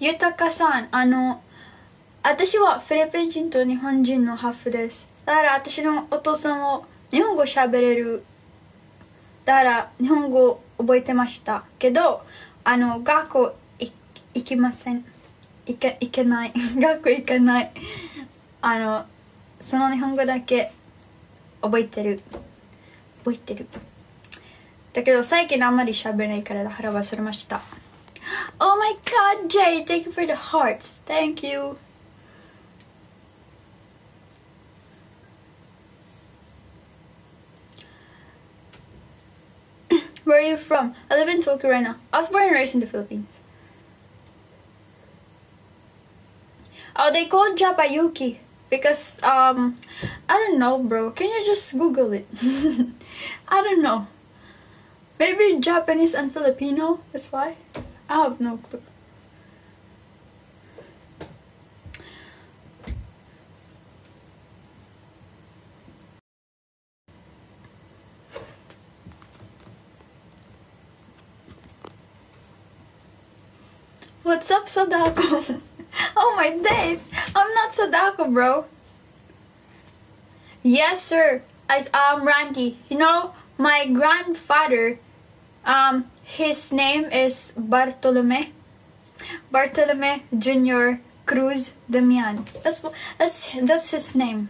豊さんあの私はフィリピン人と日本人のハーフです。だから私のお父さんも日本語喋れるだから日本語覚えてました。けどあの学校行きません。行け行けない。学校行かない。あのその日本語だけ覚えてる。覚えてる。だけど最近あんまり喋れないから腹忘れました。Oh my god Jay thank you for the hearts thank you Where are you from? I live in Tokyo right now. I was born and raised in the Philippines. Oh, they call Japayuki because um, I don't know, bro. Can you just Google it? I don't know. Maybe Japanese and Filipino. That's why. I have no clue. What's up, Sadako? oh my days! I'm not Sadako, bro. Yes, sir. I um Randy. You know my grandfather. Um, his name is Bartolome. Bartolome Junior Cruz Damian. That's that's that's his name.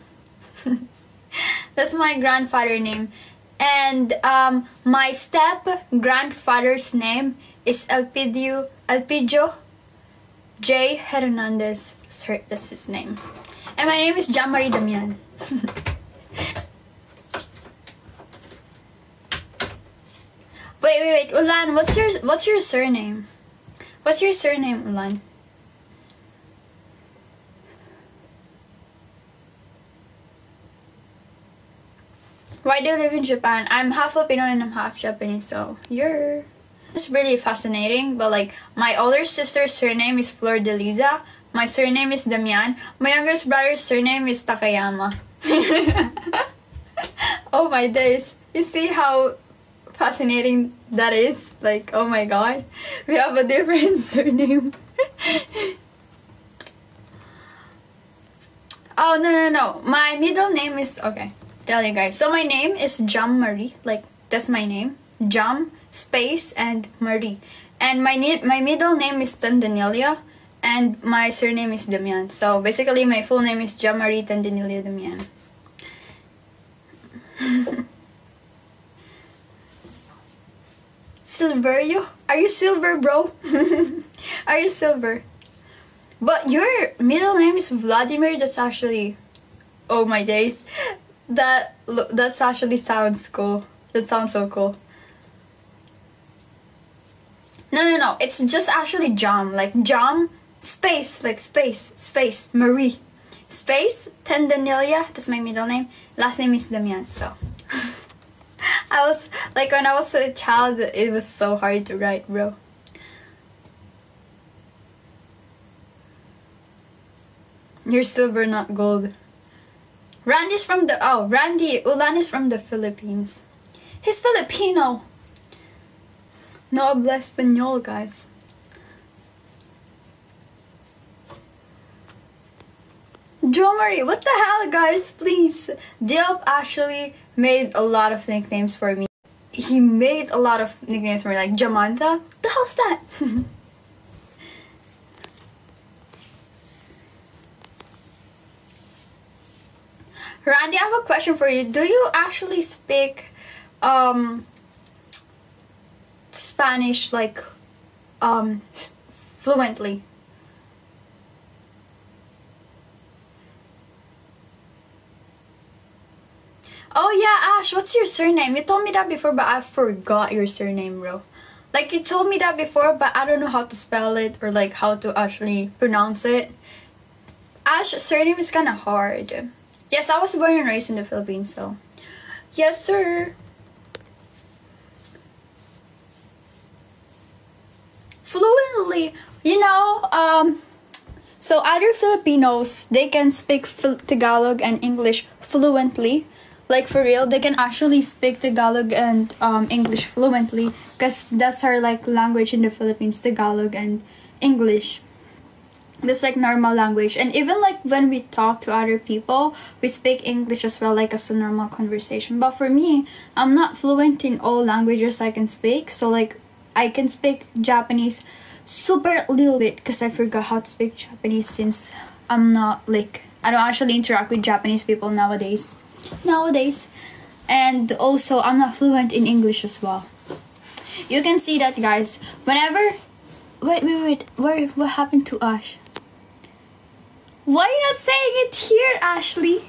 that's my grandfather name, and um my step grandfather's name is Elpidio Elpidio J. Hernandez. Sorry, that's his name. And my name is Jam Marie Damian. wait, wait, wait, Ulan, what's your what's your surname? What's your surname, Ulan? Why do you live in Japan? I'm half Filipino and I'm half Japanese, so you're it's really fascinating, but like my older sister's surname is Flor de Liza, my surname is Damian, my youngest brother's surname is Takayama. oh my days. You see how fascinating that is? Like, oh my god, we have a different surname. oh, no, no, no. My middle name is, okay, tell you guys. So my name is Jam Marie, like, that's my name. Jam space and Marie. And my my middle name is Tandanilia and my surname is Damian. So basically my full name is Jam Marie Tandanilia Damian. Silverio? Are you silver, bro? Are you silver? But your middle name is Vladimir. That's actually, oh my days, that that's actually sounds cool. That sounds so cool. No, no, no. It's just actually Jam. Like Jam, space, like space, space, Marie. Space, Tendanilia, that's my middle name. Last name is Damian, so. I was, like when I was a child, it was so hard to write, bro. You're silver, not gold. Randy's from the, oh, Randy, Ulan is from the Philippines. He's Filipino. No habla español, guys. Joe Marie, what the hell, guys? Please. Diop actually made a lot of nicknames for me. He made a lot of nicknames for me, like Jamantha. The hell's that? Randy, I have a question for you. Do you actually speak um Spanish like um fluently. Oh yeah, Ash, what's your surname? You told me that before, but I forgot your surname, bro. Like you told me that before, but I don't know how to spell it or like how to actually pronounce it. Ash surname is kind of hard. Yes, I was born and raised in the Philippines, so yes, sir. fluently you know um so other filipinos they can speak tagalog and english fluently like for real they can actually speak tagalog and um, english fluently because that's our like language in the philippines tagalog and english This like normal language, and even like when we talk to other people, we speak English as well, like as a normal conversation. But for me, I'm not fluent in all languages I can speak. So like, I can speak Japanese super little bit because I forgot how to speak Japanese since I'm not like I don't actually interact with Japanese people nowadays. Nowadays. And also I'm not fluent in English as well. You can see that guys. Whenever wait wait wait where what happened to Ash? Why are you not saying it here, Ashley?